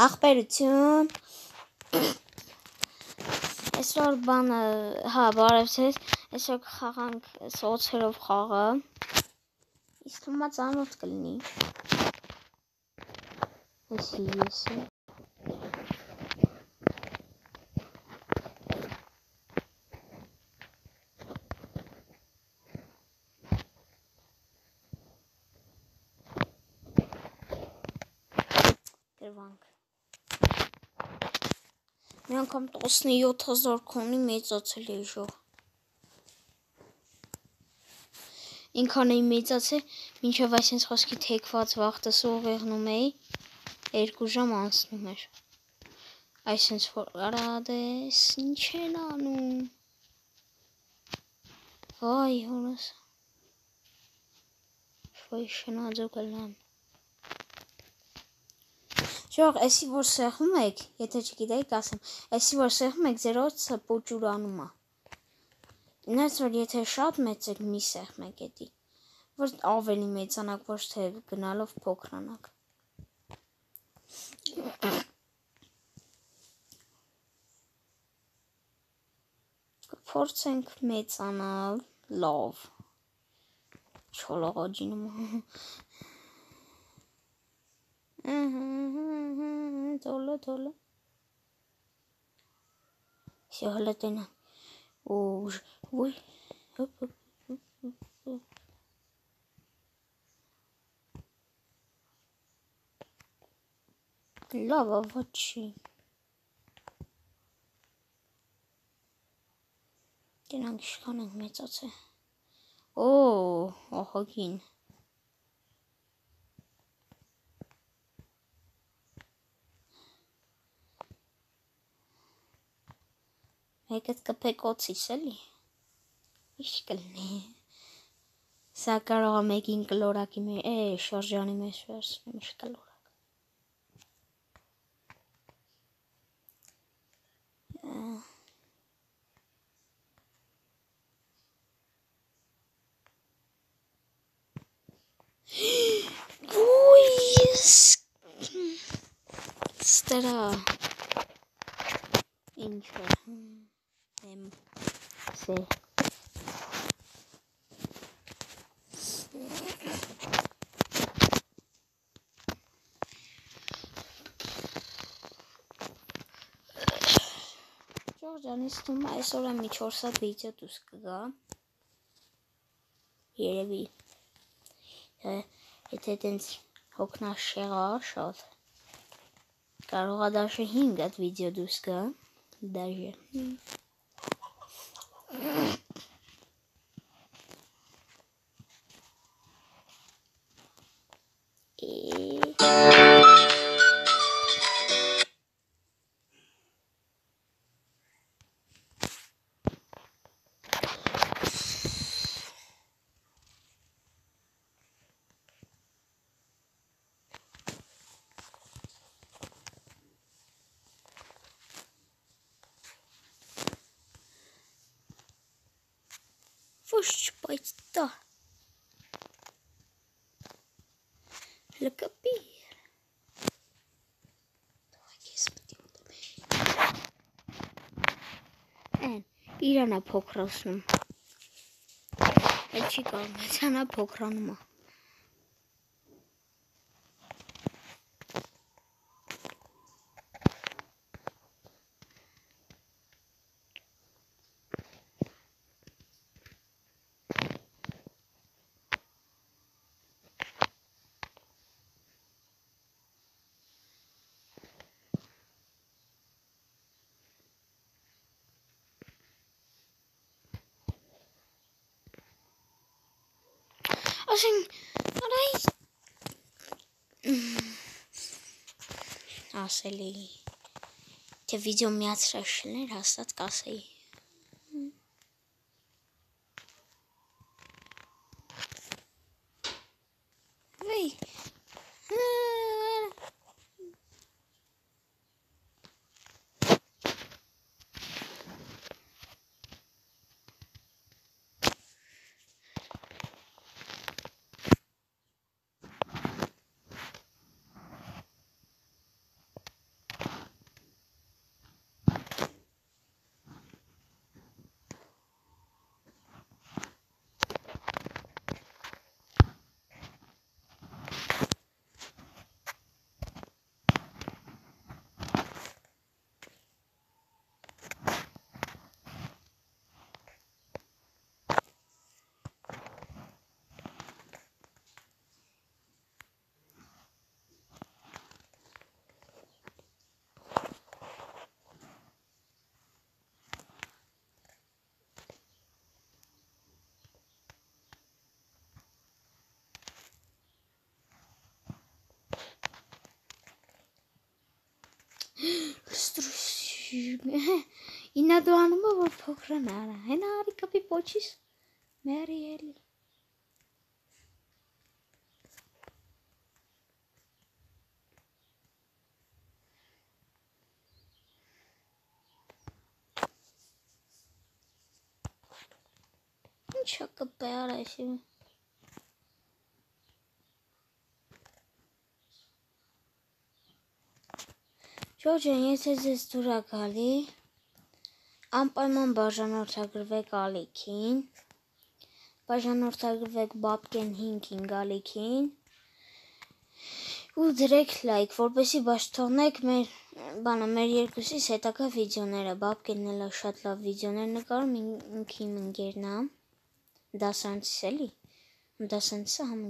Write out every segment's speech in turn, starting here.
Ախպերություն։ Այսօր բանը, հա, բարև ձեզ։ Այսօր կխաղանք սոցերով խաղը։ Իսկ թվում է ծանոթ կլինի։ Էսի էսի։ Գրվանք։ Մի անգամ 17000 քոնի մեծացել է իշխող։ Ինքան էի մեծացել, մինչև այսինչ խոսքի թեքված վաղտը սողեղնում էի, երկու ժամ անցնում էր։ Այսինչ որ արադես, ինչ են անում։ Վայ, հորս։ Շոյ շնաձո կլան։ Շող, էսի որ սեղում եք, եթե չգիտեիք ասեմ, էսի որ սեղում եք ձեր օծը պոճուրանում է։ Նայց որ եթե շատ մեծ եք մի սեղմ եք էդի, որ ավելի մեծանաք, ոչ թե գնալով փոքրանաք։ Կփորձենք մեծանալ, լավ։ Չոլողոջինում։ Tolle, tolle. Все, глядина. Уж, ой. Оп, оп, оп, оп. Լավ, ոչի։ Դրանք իշխան են մեծացել։ Օ, ահագին։ Մեկդ կփեկոցից էլի։ Ինչ կլինի։ Սա կարող է մեկին կլորակի մեր, է, շարժանի մեջ վերցնեմ, ինչ կլորակ։ Ույ, ստրա։ Ինչ է Ալեքսի։ Շրջանից թվում է այսօր է մի 4 հատ վիդեո դուս կգա։ Երևի։ Եթե տենց հոգնա շեղա շատ։ Կարող է դաշը 5 հատ վիդեո դուս գա, դաժե։ Yeah. Ոչ, բայց դա։ Լկապի։ Թողեք պետք է Են, իրանա փոքրացնում։ Էլ չի կարող, մեծանա փոքրանում է։ Ասեն, արայ ասելի թե վիդեո միացրաշներ հաստատ կասեի Ինա դու անում ես որ փոքրն արա։ Հենա արի կպի Ջոջան, եթե ձեզ դուր է գալի, անպայման բաժանորդագրվեք ալիքին, բաժանորդագրվեք բապկեն 5-ին գալիքին, ու դրեք լայք, որպեսի բաշթողնեք մեր բանը մեր երկուսիս հետակա վիդեոները, բապկենն էլա շատ լավ վիդեոներ նկարում, ինքի իմ ընկերն է, դասանցիս էլի, դասանցիսը համ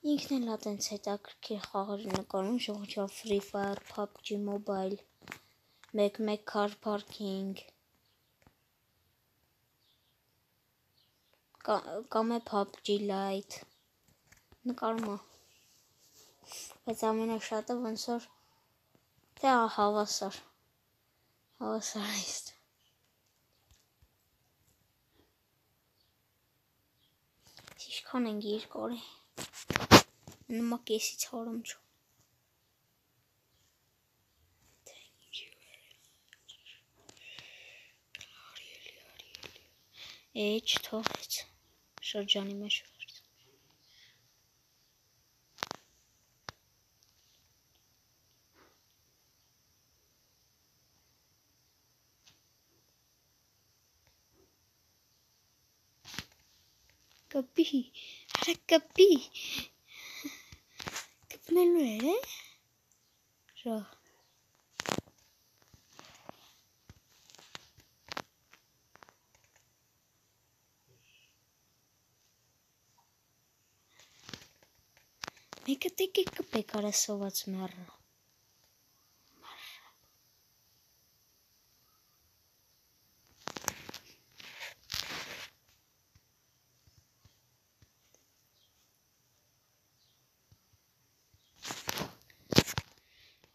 Ինքն էլ ատենց հետաքրքիր խաղեր նկարում, ժողովրդի Free Fire, PUBG Mobile, 1-1 Car Parking։ Կամ է PUBG Lite։ Նկարում է։ Բայց ամենաշատը ոնց որ թե հավասար։ Հավասար է։ Ինչքան են makyaj si čaurom čo. Eč to hec. Šarđani me švrt. melmele. So. Mikä teki kapikaressa ovat märrä?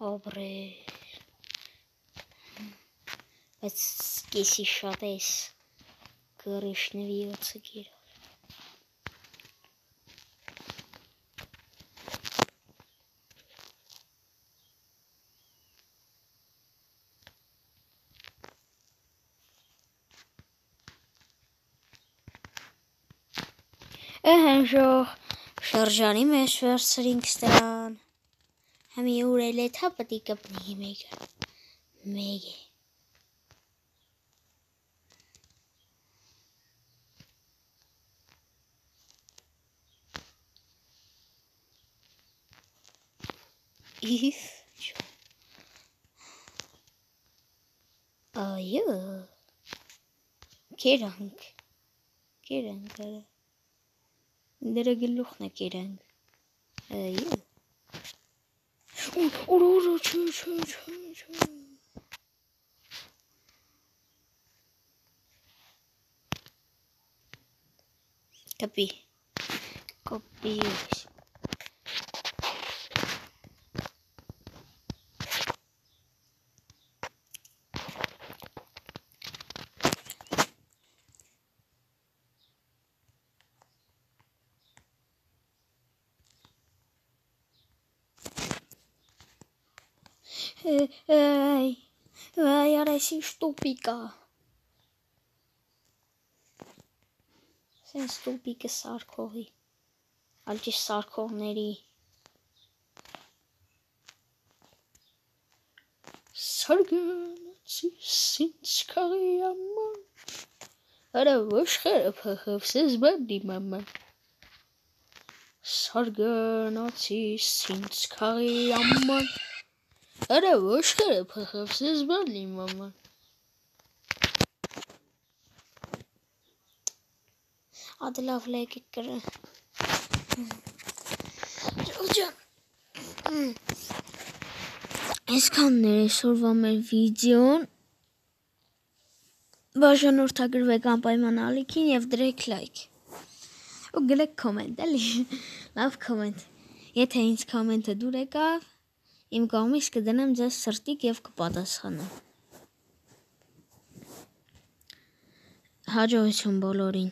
Obre. Բայց սկեսի շատ ես կրիշնվի ոցը գիրը։ Ահա ժող շրջանի մեջ վերցրինք ստրան։ हमें उड़ेले था पति कब नहीं मेघ मेघ आयो, के रंग? के रंग? दरगिल लुखना के रंग। आयो। şöyle şöyle şöyle. Tabii. Kopyaymış. Vai arăsi ștupica. Սեն ստուպիկը սարքողի, այլ ճիշտ սարքողների։ Սարգելացի սինց կարի ամա, արա ոշխերը պխվ սեզ բանդի մամա։ Սարգելացի սինց կարի ամա, Արա ոշխերը փխվսես բալի մամա։ Ադլավ լեգի կրը։ Ջոջան։ Այսքանն էր այսօրվա մեր վիդեոն։ Բաժանորդագրվեք անպայման ալիքին եւ դրեք լայք։ Ու գրեք կոմենտ, էլի։ Լավ կոմենտ։ Եթե ինձ կոմենտը դուր եկավ, Իմ կողմից կդնեմ ձեզ սրտիկ եւ կպատասխանեմ։ Հաջողություն բոլորին։